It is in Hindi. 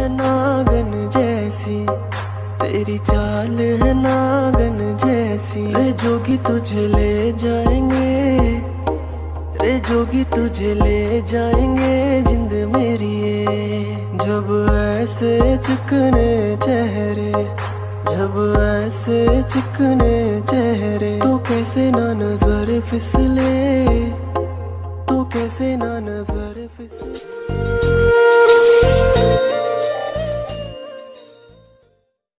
है नागन जैसी, तेरी चाल है नागन जैसी। रे जोगी तुझे ले जाएँगे, रे जोगी तुझे ले जाएँगे जिंद मेरी जब ऐसे चिकने चेहरे, जब ऐसे चिकने चेहरे तो कैसे ना नज़र फिसले तो कैसे ना नज़र फिसले।